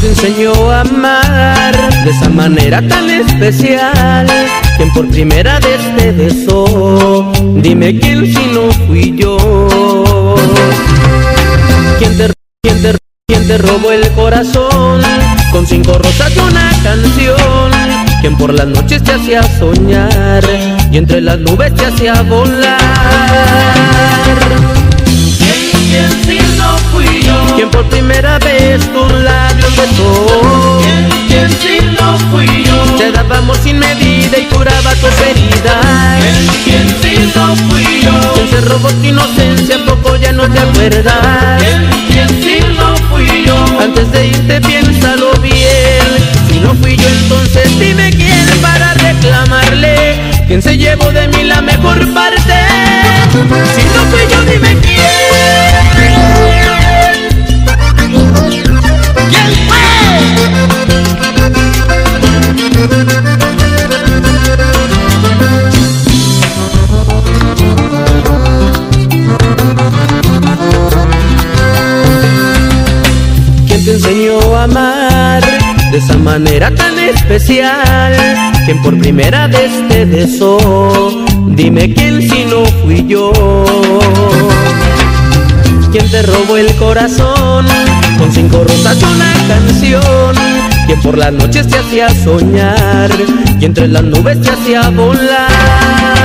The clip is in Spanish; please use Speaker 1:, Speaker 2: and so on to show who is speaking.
Speaker 1: enseñó a amar de esa manera tan especial? ¿Quién por primera vez te besó? Dime quién si no fui yo. ¿Quién te, quién te, quién te robó el corazón? Con cinco rosas y una canción. ¿Quién por las noches te hacía soñar? Y entre las nubes te hacía volar.
Speaker 2: ¿Quién si no fui yo?
Speaker 1: ¿Quién por primera vez tus labios besó?
Speaker 2: ¿Quién si no fui yo?
Speaker 1: Te dábamos sin medida y curaba tus heridas.
Speaker 2: ¿Quién si no fui yo?
Speaker 1: ¿Quién se robó tu inocencia? Poco ya no te acuerdas.
Speaker 2: ¿Quién si no fui yo?
Speaker 1: Antes de irte piénsalo bien. Si no fui yo entonces dime quién para reclamarle. ¿Quién se llevó de enseñó a amar de esa manera tan especial? ¿Quién por primera vez te besó? Dime quién si no fui yo. ¿Quién te robó el corazón con cinco rosas y una canción? ¿Quién por las noches te hacía soñar y entre las nubes te hacía volar?